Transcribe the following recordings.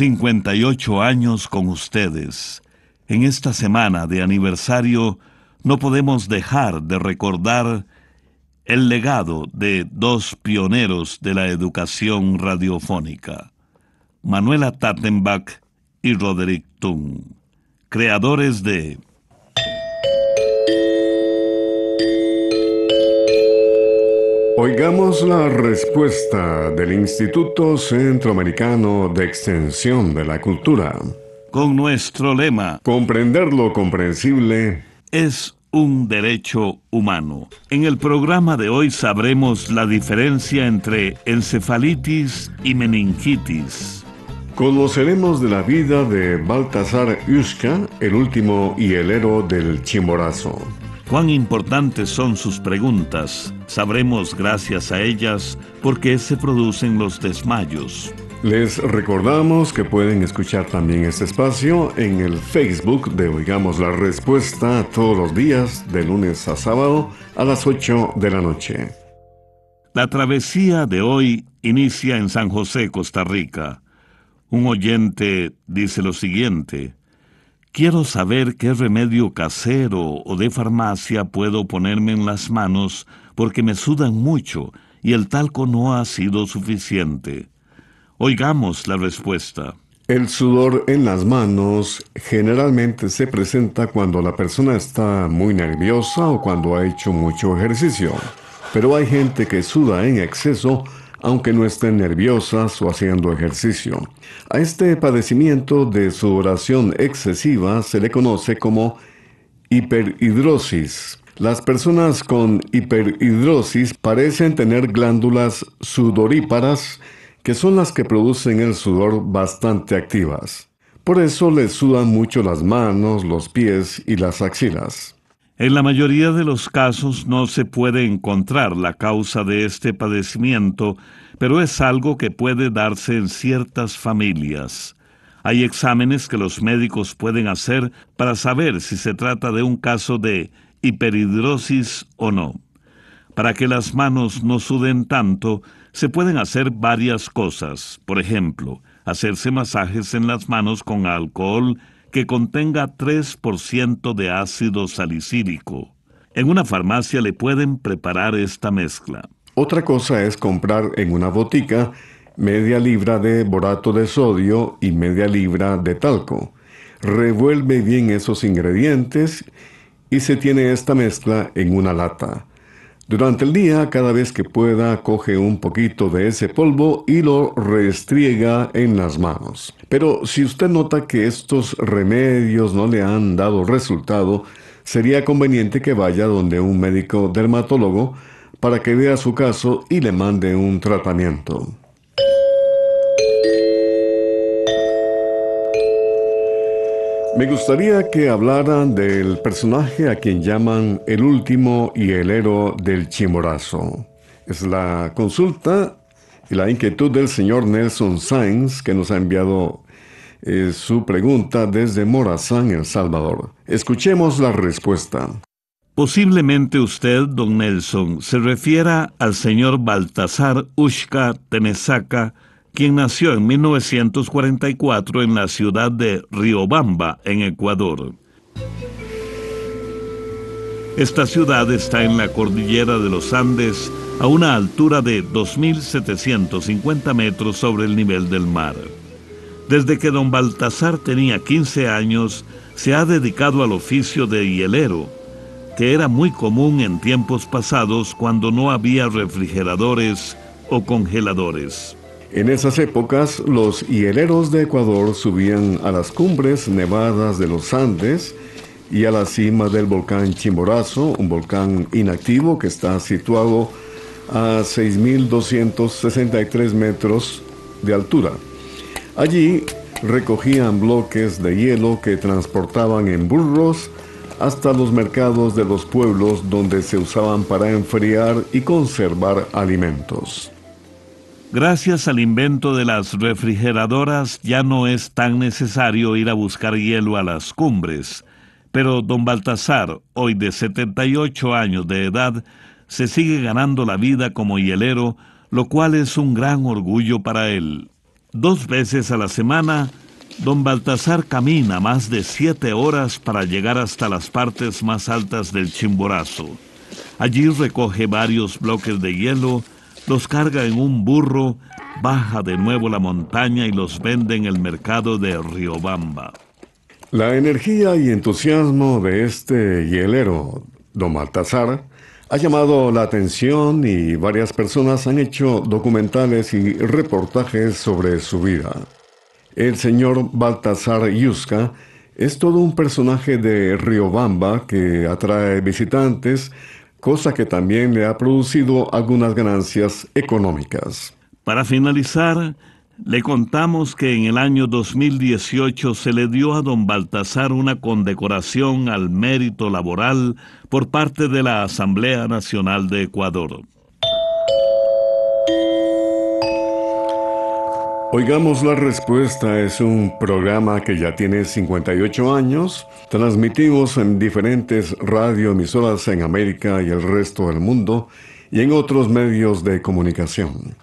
58 años con ustedes. En esta semana de aniversario no podemos dejar de recordar el legado de dos pioneros de la educación radiofónica, Manuela Tattenbach y Roderick Tung, creadores de Oigamos la respuesta del Instituto Centroamericano de Extensión de la Cultura. Con nuestro lema, Comprender lo comprensible es un derecho humano. En el programa de hoy sabremos la diferencia entre encefalitis y meningitis. Conoceremos de la vida de Baltasar Yushka, el último hielero del Chimborazo. Cuán importantes son sus preguntas, sabremos gracias a ellas por qué se producen los desmayos. Les recordamos que pueden escuchar también este espacio en el Facebook de Oigamos la Respuesta todos los días, de lunes a sábado, a las 8 de la noche. La travesía de hoy inicia en San José, Costa Rica. Un oyente dice lo siguiente. Quiero saber qué remedio casero o de farmacia puedo ponerme en las manos porque me sudan mucho y el talco no ha sido suficiente. Oigamos la respuesta. El sudor en las manos generalmente se presenta cuando la persona está muy nerviosa o cuando ha hecho mucho ejercicio. Pero hay gente que suda en exceso aunque no estén nerviosas o haciendo ejercicio. A este padecimiento de sudoración excesiva se le conoce como hiperhidrosis. Las personas con hiperhidrosis parecen tener glándulas sudoríparas que son las que producen el sudor bastante activas. Por eso les sudan mucho las manos, los pies y las axilas. En la mayoría de los casos no se puede encontrar la causa de este padecimiento, pero es algo que puede darse en ciertas familias. Hay exámenes que los médicos pueden hacer para saber si se trata de un caso de hiperhidrosis o no. Para que las manos no suden tanto, se pueden hacer varias cosas. Por ejemplo, hacerse masajes en las manos con alcohol que contenga 3% de ácido salicílico. En una farmacia le pueden preparar esta mezcla. Otra cosa es comprar en una botica media libra de borato de sodio y media libra de talco. Revuelve bien esos ingredientes y se tiene esta mezcla en una lata. Durante el día, cada vez que pueda, coge un poquito de ese polvo y lo restriega en las manos. Pero si usted nota que estos remedios no le han dado resultado, sería conveniente que vaya donde un médico dermatólogo para que vea su caso y le mande un tratamiento. Me gustaría que hablaran del personaje a quien llaman el último y el héroe del Chimborazo. Es la consulta y la inquietud del señor Nelson Sainz que nos ha enviado eh, su pregunta desde Morazán, El Salvador. Escuchemos la respuesta. Posiblemente usted, don Nelson, se refiera al señor Baltasar Ushka Tenesaca, quien nació en 1944 en la ciudad de Riobamba, en Ecuador. Esta ciudad está en la cordillera de los Andes a una altura de 2.750 metros sobre el nivel del mar. Desde que don Baltasar tenía 15 años, se ha dedicado al oficio de hielero, que era muy común en tiempos pasados cuando no había refrigeradores o congeladores. En esas épocas, los hieleros de Ecuador subían a las cumbres nevadas de los Andes y a la cima del volcán Chimborazo, un volcán inactivo que está situado a 6.263 metros de altura. Allí recogían bloques de hielo que transportaban en burros hasta los mercados de los pueblos donde se usaban para enfriar y conservar alimentos. Gracias al invento de las refrigeradoras ya no es tan necesario ir a buscar hielo a las cumbres, pero don Baltasar, hoy de 78 años de edad, se sigue ganando la vida como hielero, lo cual es un gran orgullo para él. Dos veces a la semana, don Baltasar camina más de siete horas para llegar hasta las partes más altas del Chimborazo. Allí recoge varios bloques de hielo, los carga en un burro, baja de nuevo la montaña y los vende en el mercado de Riobamba. La energía y entusiasmo de este hielero, don Baltasar, ha llamado la atención y varias personas han hecho documentales y reportajes sobre su vida. El señor Baltasar Yuska es todo un personaje de Riobamba que atrae visitantes, cosa que también le ha producido algunas ganancias económicas. Para finalizar, le contamos que en el año 2018 se le dio a don Baltasar una condecoración al mérito laboral por parte de la Asamblea Nacional de Ecuador. Oigamos la respuesta es un programa que ya tiene 58 años. Transmitimos en diferentes radioemisoras en América y el resto del mundo y en otros medios de comunicación.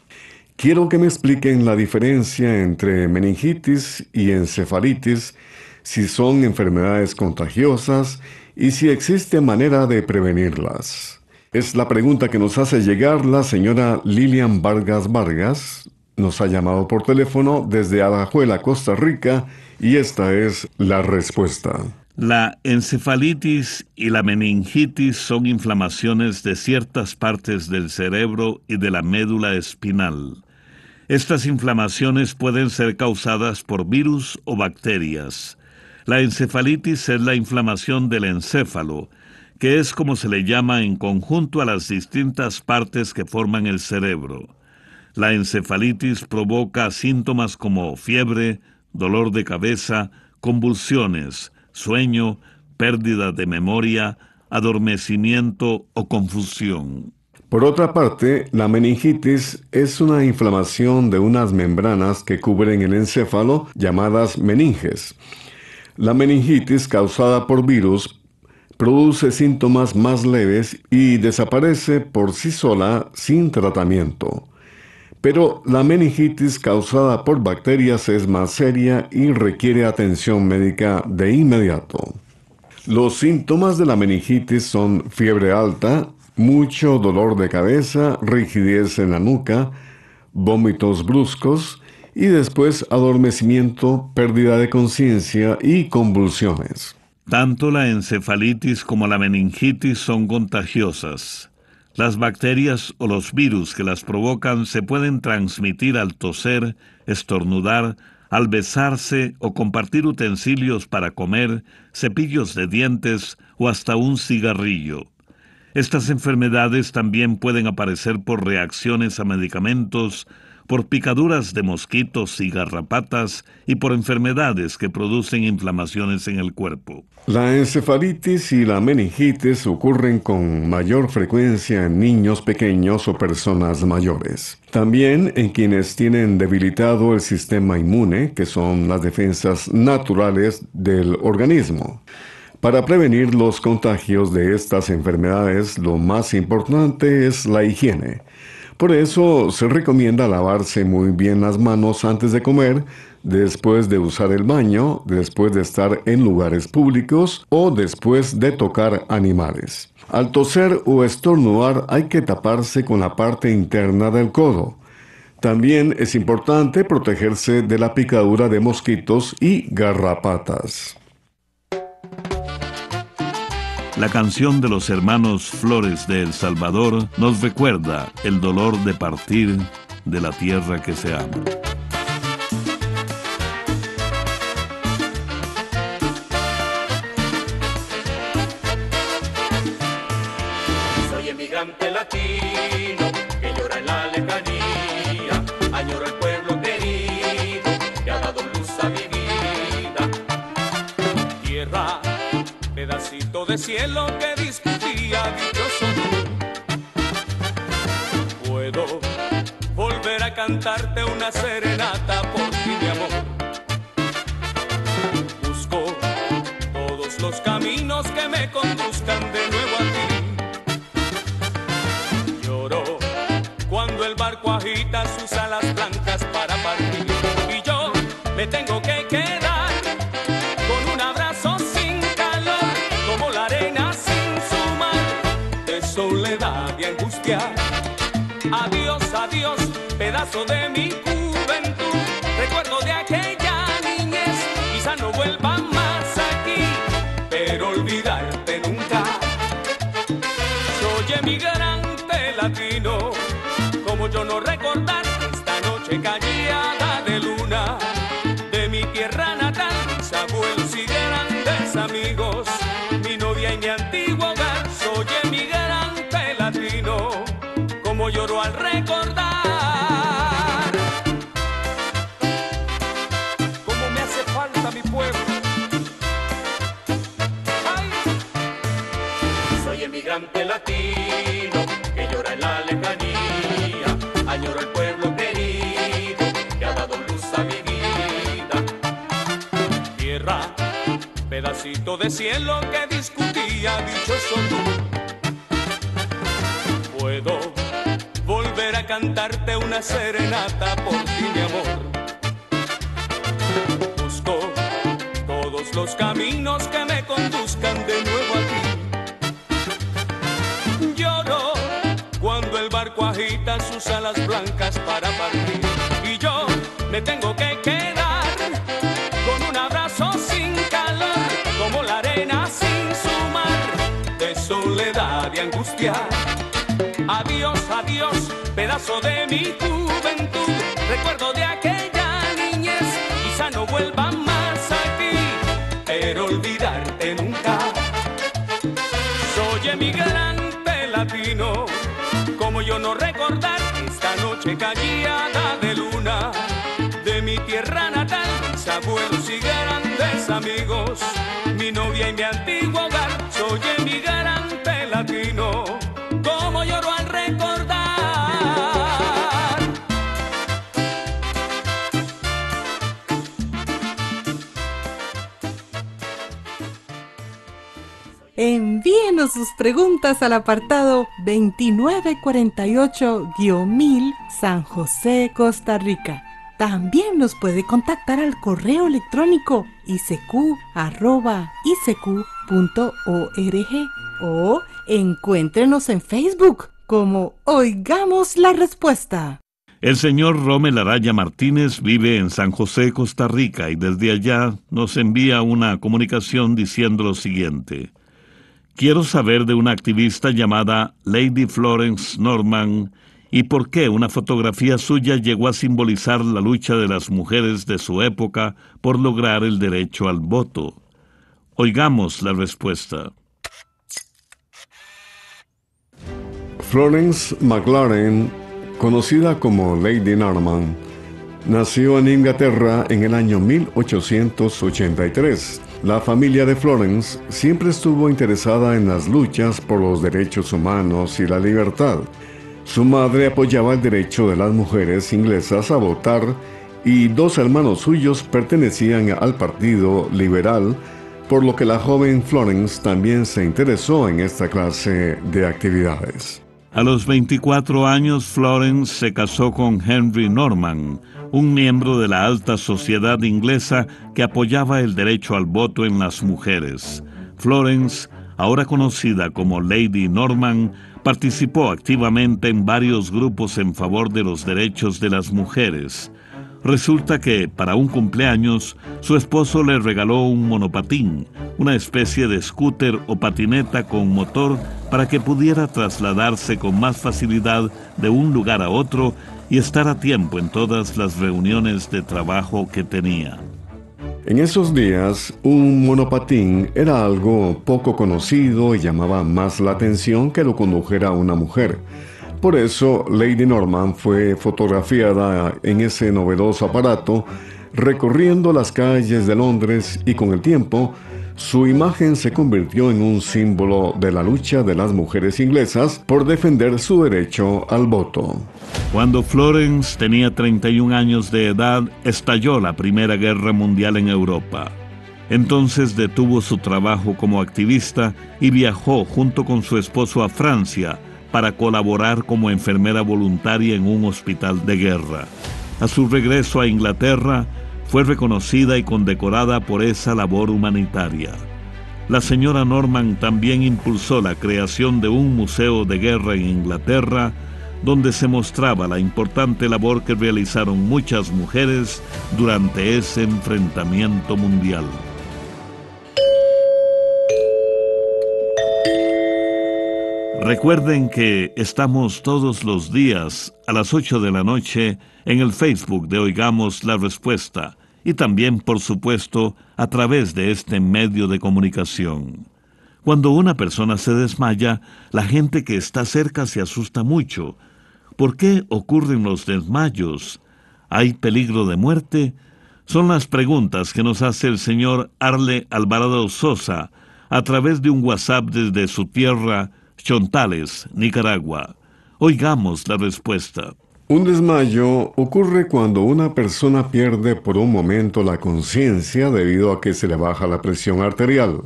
Quiero que me expliquen la diferencia entre meningitis y encefalitis, si son enfermedades contagiosas y si existe manera de prevenirlas. Es la pregunta que nos hace llegar la señora Lilian Vargas Vargas. Nos ha llamado por teléfono desde Alajuela, Costa Rica, y esta es la respuesta. La encefalitis y la meningitis son inflamaciones de ciertas partes del cerebro y de la médula espinal. Estas inflamaciones pueden ser causadas por virus o bacterias. La encefalitis es la inflamación del encéfalo, que es como se le llama en conjunto a las distintas partes que forman el cerebro. La encefalitis provoca síntomas como fiebre, dolor de cabeza, convulsiones, sueño, pérdida de memoria, adormecimiento o confusión. Por otra parte, la meningitis es una inflamación de unas membranas que cubren el encéfalo llamadas meninges. La meningitis causada por virus produce síntomas más leves y desaparece por sí sola sin tratamiento. Pero la meningitis causada por bacterias es más seria y requiere atención médica de inmediato. Los síntomas de la meningitis son fiebre alta, mucho dolor de cabeza, rigidez en la nuca, vómitos bruscos y después adormecimiento, pérdida de conciencia y convulsiones. Tanto la encefalitis como la meningitis son contagiosas. Las bacterias o los virus que las provocan se pueden transmitir al toser, estornudar, al besarse o compartir utensilios para comer, cepillos de dientes o hasta un cigarrillo. Estas enfermedades también pueden aparecer por reacciones a medicamentos, por picaduras de mosquitos y garrapatas y por enfermedades que producen inflamaciones en el cuerpo. La encefalitis y la meningitis ocurren con mayor frecuencia en niños pequeños o personas mayores. También en quienes tienen debilitado el sistema inmune, que son las defensas naturales del organismo. Para prevenir los contagios de estas enfermedades, lo más importante es la higiene. Por eso se recomienda lavarse muy bien las manos antes de comer, después de usar el baño, después de estar en lugares públicos o después de tocar animales. Al toser o estornudar hay que taparse con la parte interna del codo. También es importante protegerse de la picadura de mosquitos y garrapatas. La canción de los hermanos Flores de El Salvador nos recuerda el dolor de partir de la tierra que se ama. Cielo que discutía dichoso Puedo volver a cantarte una serenata por ti, mi amor. Busco todos los caminos que me conduzcan de nuevo a ti. Lloro cuando el barco agita sus alas blancas para partir. me tengo que de mi juventud, recuerdo de aquella niñez, quizá no vuelva más aquí, pero olvidarte nunca. Soy emigrante latino, como yo no recordar esta noche callada de luna de mi tierra natal, mis abuelos y grandes amigos, mi novia y mi antiguo hogar, soy emigrante latino, como lloro al recordar. Latino que llora en la lejanía, añoro el pueblo querido que ha dado luz a mi vida. Tierra, pedacito de cielo que discutía, dichoso tú. Puedo volver a cantarte una serenata por ti, mi amor. Busco todos los caminos que me conduzcan de nuevo a el barco agita sus alas blancas para partir. Y yo me tengo que quedar con un abrazo sin calor, como la arena sin su mar, de soledad y angustia. Adiós, adiós, pedazo de mi juventud, recuerdo de aquella callada de luna de mi tierra natal, mis abuelos y grandes amigos, mi novia y mi antiguo hogar. Soy emigrante latino, como lloro al recordar. Envíenos sus preguntas al apartado 2948-1000 San José, Costa Rica. También nos puede contactar al correo electrónico isq.org o encuéntrenos en Facebook como Oigamos la Respuesta. El señor Rommel Araya Martínez vive en San José, Costa Rica, y desde allá nos envía una comunicación diciendo lo siguiente. Quiero saber de una activista llamada Lady Florence Norman y por qué una fotografía suya llegó a simbolizar la lucha de las mujeres de su época por lograr el derecho al voto. Oigamos la respuesta. Florence McLaren, conocida como Lady Norman, nació en Inglaterra en el año 1883. La familia de Florence siempre estuvo interesada en las luchas por los derechos humanos y la libertad. Su madre apoyaba el derecho de las mujeres inglesas a votar y dos hermanos suyos pertenecían al Partido Liberal, por lo que la joven Florence también se interesó en esta clase de actividades. A los 24 años, Florence se casó con Henry Norman, un miembro de la alta sociedad inglesa que apoyaba el derecho al voto en las mujeres. Florence, ahora conocida como Lady Norman, participó activamente en varios grupos en favor de los derechos de las mujeres. Resulta que, para un cumpleaños, su esposo le regaló un monopatín, una especie de scooter o patineta con motor para que pudiera trasladarse con más facilidad de un lugar a otro y estar a tiempo en todas las reuniones de trabajo que tenía. En esos días, un monopatín era algo poco conocido y llamaba más la atención que lo condujera una mujer. Por eso, Lady Norman fue fotografiada en ese novedoso aparato, recorriendo las calles de Londres y con el tiempo, su imagen se convirtió en un símbolo de la lucha de las mujeres inglesas por defender su derecho al voto. Cuando Florence tenía 31 años de edad, estalló la Primera Guerra Mundial en Europa. Entonces detuvo su trabajo como activista y viajó junto con su esposo a Francia para colaborar como enfermera voluntaria en un hospital de guerra. A su regreso a Inglaterra, fue reconocida y condecorada por esa labor humanitaria. La señora Norman también impulsó la creación de un museo de guerra en Inglaterra, donde se mostraba la importante labor que realizaron muchas mujeres durante ese enfrentamiento mundial. Recuerden que estamos todos los días a las 8 de la noche en el Facebook de Oigamos la Respuesta y también, por supuesto, a través de este medio de comunicación. Cuando una persona se desmaya, la gente que está cerca se asusta mucho. ¿Por qué ocurren los desmayos? ¿Hay peligro de muerte? Son las preguntas que nos hace el señor Arle Alvarado Sosa a través de un WhatsApp desde su tierra, Chontales, Nicaragua. Oigamos la respuesta. Un desmayo ocurre cuando una persona pierde por un momento la conciencia debido a que se le baja la presión arterial.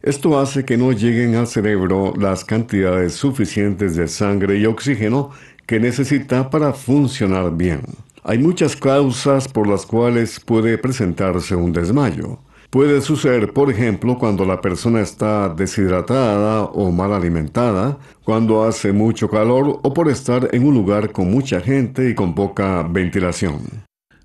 Esto hace que no lleguen al cerebro las cantidades suficientes de sangre y oxígeno que necesita para funcionar bien. Hay muchas causas por las cuales puede presentarse un desmayo. Puede suceder, por ejemplo, cuando la persona está deshidratada o mal alimentada, cuando hace mucho calor o por estar en un lugar con mucha gente y con poca ventilación.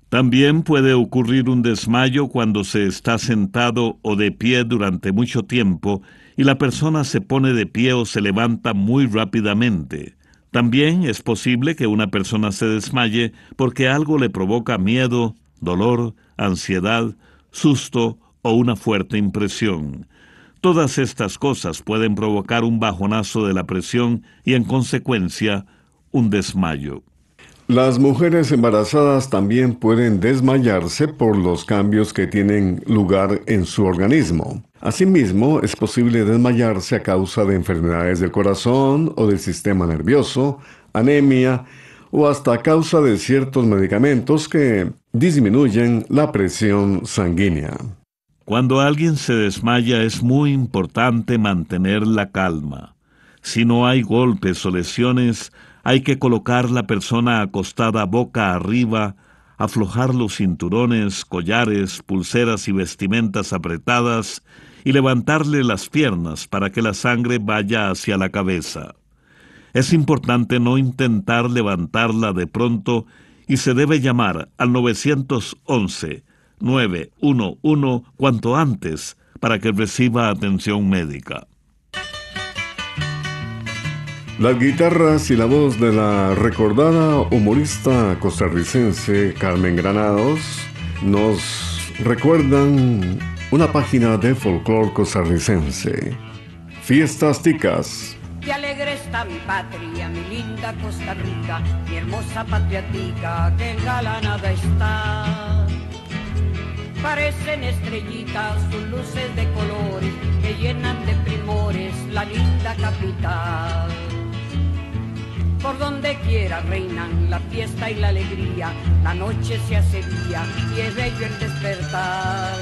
También puede ocurrir un desmayo cuando se está sentado o de pie durante mucho tiempo y la persona se pone de pie o se levanta muy rápidamente. También es posible que una persona se desmaye porque algo le provoca miedo, dolor, ansiedad, susto o una fuerte impresión. Todas estas cosas pueden provocar un bajonazo de la presión y en consecuencia un desmayo. Las mujeres embarazadas también pueden desmayarse por los cambios que tienen lugar en su organismo. Asimismo, es posible desmayarse a causa de enfermedades del corazón o del sistema nervioso, anemia o hasta a causa de ciertos medicamentos que disminuyen la presión sanguínea. Cuando alguien se desmaya es muy importante mantener la calma. Si no hay golpes o lesiones, hay que colocar la persona acostada boca arriba, aflojar los cinturones, collares, pulseras y vestimentas apretadas y levantarle las piernas para que la sangre vaya hacia la cabeza. Es importante no intentar levantarla de pronto y se debe llamar al 911 911 cuanto antes para que reciba atención médica. Las guitarras y la voz de la recordada humorista costarricense Carmen Granados nos recuerdan una página de folclore costarricense. Fiestas ticas. Qué alegre está mi patria, mi linda Costa Rica, mi hermosa patria tica, que engalanada está parecen estrellitas sus luces de colores que llenan de primores la linda capital. Por donde quiera reinan la fiesta y la alegría, la noche se hace día y es bello el despertar.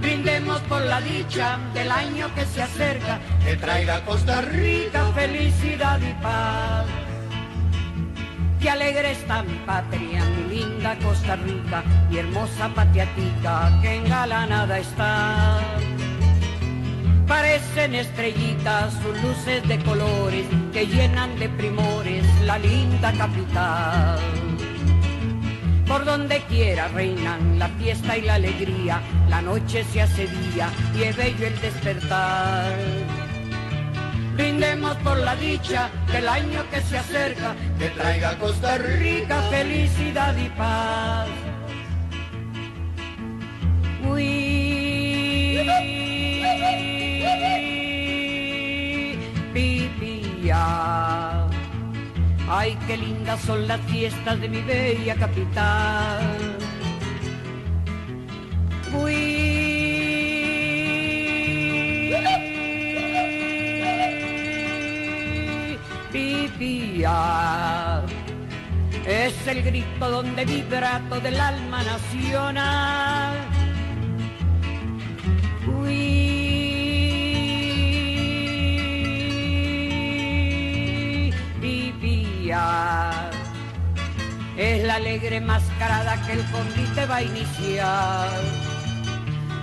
Brindemos por la dicha del año que se acerca, que traiga a Costa Rica felicidad y paz. Qué alegre está mi patria, Costa Rica, mi hermosa patiatica que engalanada está. Parecen estrellitas sus luces de colores que llenan de primores la linda capital. Por donde quiera reinan la fiesta y la alegría, la noche se hace día y es bello el despertar. Brindemos por la dicha del año que se acerca, que traiga a Costa Rica felicidad y paz. Uy, pipía. Ay, qué lindas son las fiestas de mi bella capital. Uy, Es el grito donde vibra todo el alma nacional. vivía. es la alegre mascarada que el convite va a iniciar.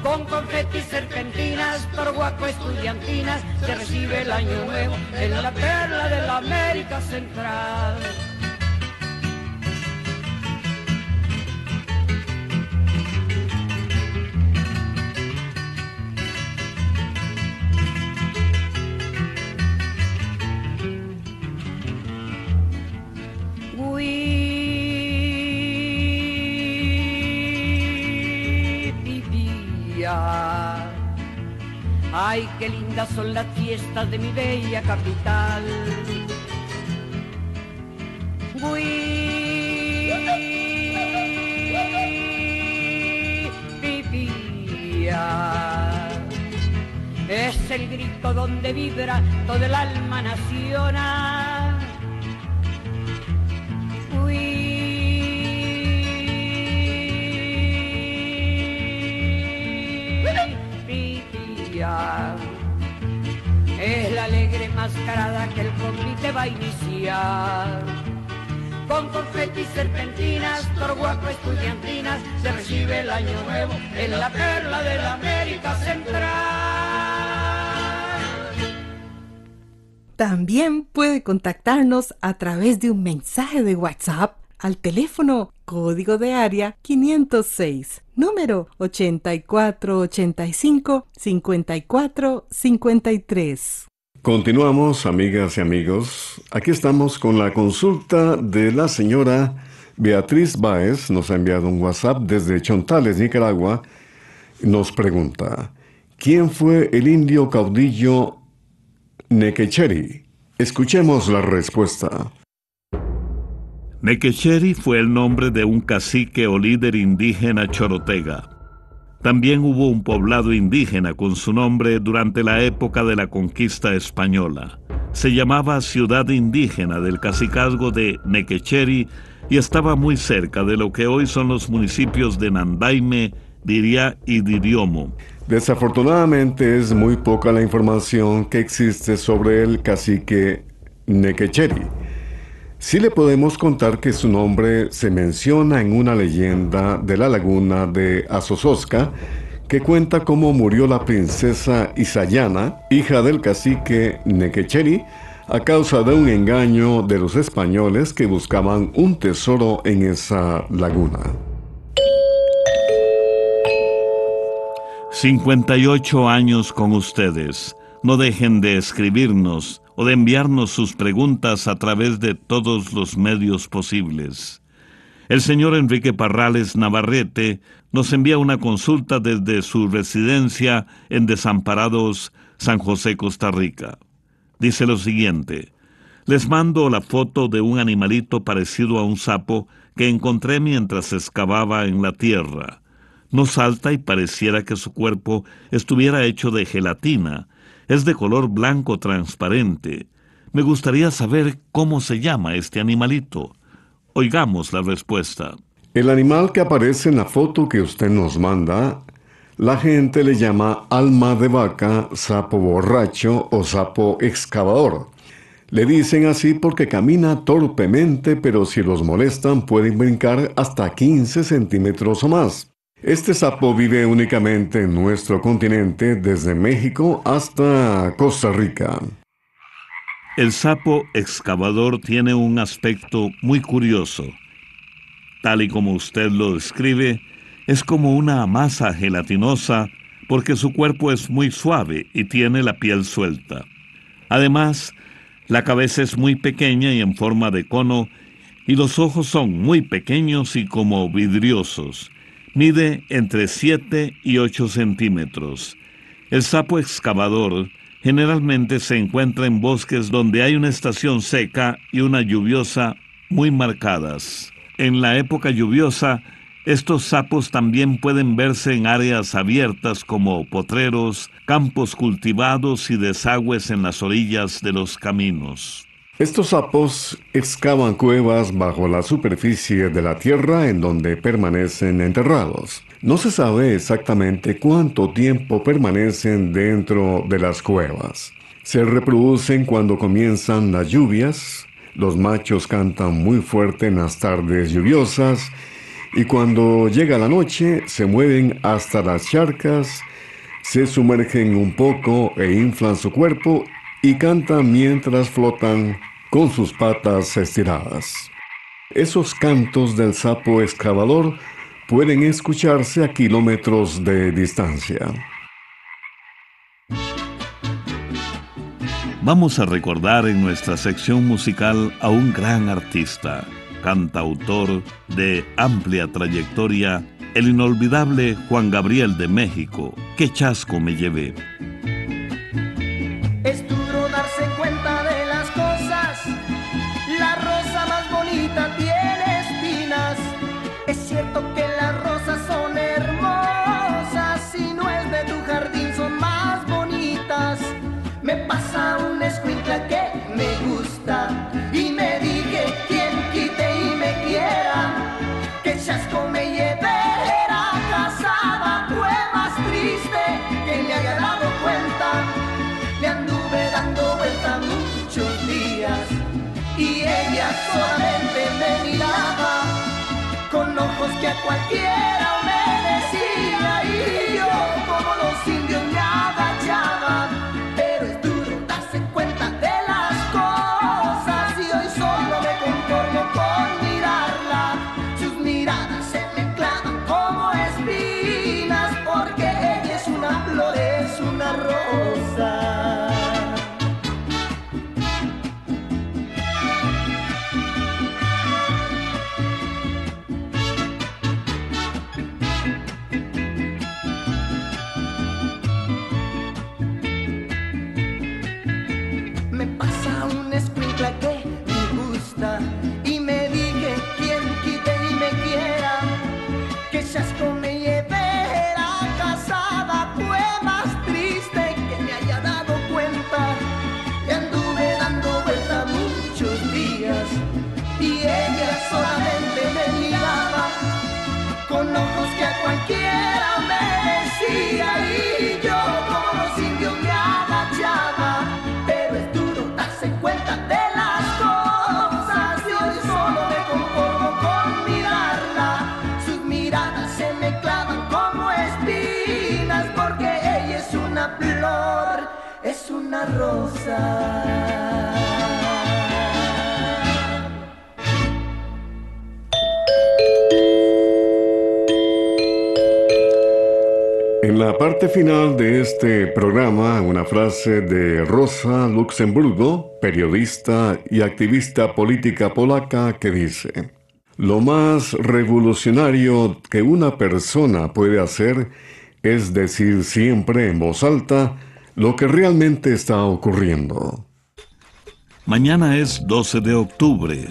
Con confeti, serpentinas, torguaco, estudiantinas, se recibe el año nuevo en la perla de la América Central. Ay, qué lindas son las fiestas de mi bella capital. Vivía. Es el grito donde vibra todo el alma nacional. Es la alegre mascarada que el convite va a iniciar. Con confetis, serpentinas, torguaco, estudiantinas, se recibe el año nuevo en la perla de la América Central. También puede contactarnos a través de un mensaje de WhatsApp al teléfono código de área 506, número 8485-5453. Continuamos, amigas y amigos. Aquí estamos con la consulta de la señora Beatriz Báez. Nos ha enviado un WhatsApp desde Chontales, Nicaragua. Nos pregunta, ¿quién fue el indio caudillo Nequecheri? Escuchemos la respuesta. Nequecheri fue el nombre de un cacique o líder indígena chorotega. También hubo un poblado indígena con su nombre durante la época de la conquista española. Se llamaba Ciudad Indígena del Cacicazgo de Nequecheri y estaba muy cerca de lo que hoy son los municipios de Nandaime, Diria y Diriomo. Desafortunadamente es muy poca la información que existe sobre el cacique Nequecheri. Sí le podemos contar que su nombre se menciona en una leyenda de la laguna de Azozosca que cuenta cómo murió la princesa Isayana, hija del cacique Nequecheri, a causa de un engaño de los españoles que buscaban un tesoro en esa laguna. 58 años con ustedes. No dejen de escribirnos o de enviarnos sus preguntas a través de todos los medios posibles. El señor Enrique Parrales Navarrete nos envía una consulta desde su residencia en Desamparados, San José, Costa Rica. Dice lo siguiente, les mando la foto de un animalito parecido a un sapo que encontré mientras excavaba en la tierra. No salta y pareciera que su cuerpo estuviera hecho de gelatina, es de color blanco transparente. Me gustaría saber cómo se llama este animalito. Oigamos la respuesta. El animal que aparece en la foto que usted nos manda, la gente le llama alma de vaca, sapo borracho o sapo excavador. Le dicen así porque camina torpemente, pero si los molestan pueden brincar hasta 15 centímetros o más. Este sapo vive únicamente en nuestro continente desde México hasta Costa Rica. El sapo excavador tiene un aspecto muy curioso. Tal y como usted lo describe, es como una masa gelatinosa porque su cuerpo es muy suave y tiene la piel suelta. Además, la cabeza es muy pequeña y en forma de cono y los ojos son muy pequeños y como vidriosos. Mide entre 7 y 8 centímetros. El sapo excavador generalmente se encuentra en bosques donde hay una estación seca y una lluviosa muy marcadas. En la época lluviosa, estos sapos también pueden verse en áreas abiertas como potreros, campos cultivados y desagües en las orillas de los caminos. Estos sapos excavan cuevas bajo la superficie de la tierra en donde permanecen enterrados. No se sabe exactamente cuánto tiempo permanecen dentro de las cuevas. Se reproducen cuando comienzan las lluvias, Los machos cantan muy fuerte en las tardes lluviosas y cuando llega la noche se mueven hasta las charcas, se sumergen un poco e inflan su cuerpo y cantan mientras flotan con sus patas estiradas. Esos cantos del sapo excavador pueden escucharse a kilómetros de distancia. Vamos a recordar en nuestra sección musical a un gran artista, cantautor de amplia trayectoria, el inolvidable Juan Gabriel de México. ¡Qué chasco me llevé! Solamente me miraba con ojos que a cualquiera me y yo como los indios rosa. En la parte final de este programa, una frase de Rosa Luxemburgo, periodista y activista política polaca, que dice, Lo más revolucionario que una persona puede hacer es decir siempre en voz alta lo que realmente está ocurriendo. Mañana es 12 de octubre,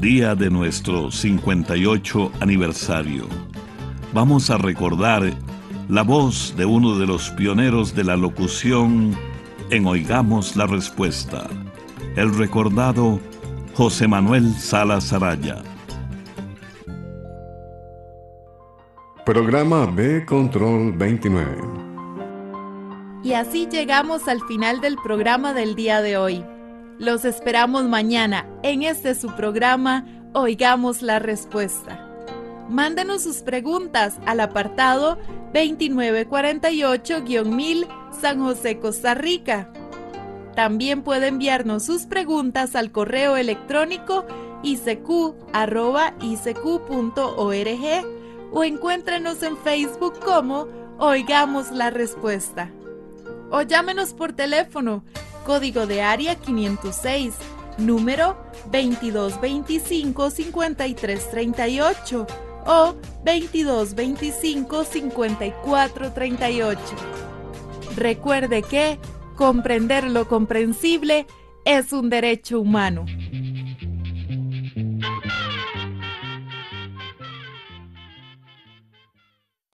día de nuestro 58 aniversario. Vamos a recordar la voz de uno de los pioneros de la locución en Oigamos la Respuesta, el recordado José Manuel Salas Araya. Programa B Control 29. Y así llegamos al final del programa del día de hoy. Los esperamos mañana en este su programa Oigamos la Respuesta. Mándenos sus preguntas al apartado 2948-1000 San José, Costa Rica. También puede enviarnos sus preguntas al correo electrónico isq.org o encuéntrenos en Facebook como Oigamos la Respuesta o llámenos por teléfono, código de área 506, número 2225-5338 o 2225-5438. Recuerde que comprender lo comprensible es un derecho humano.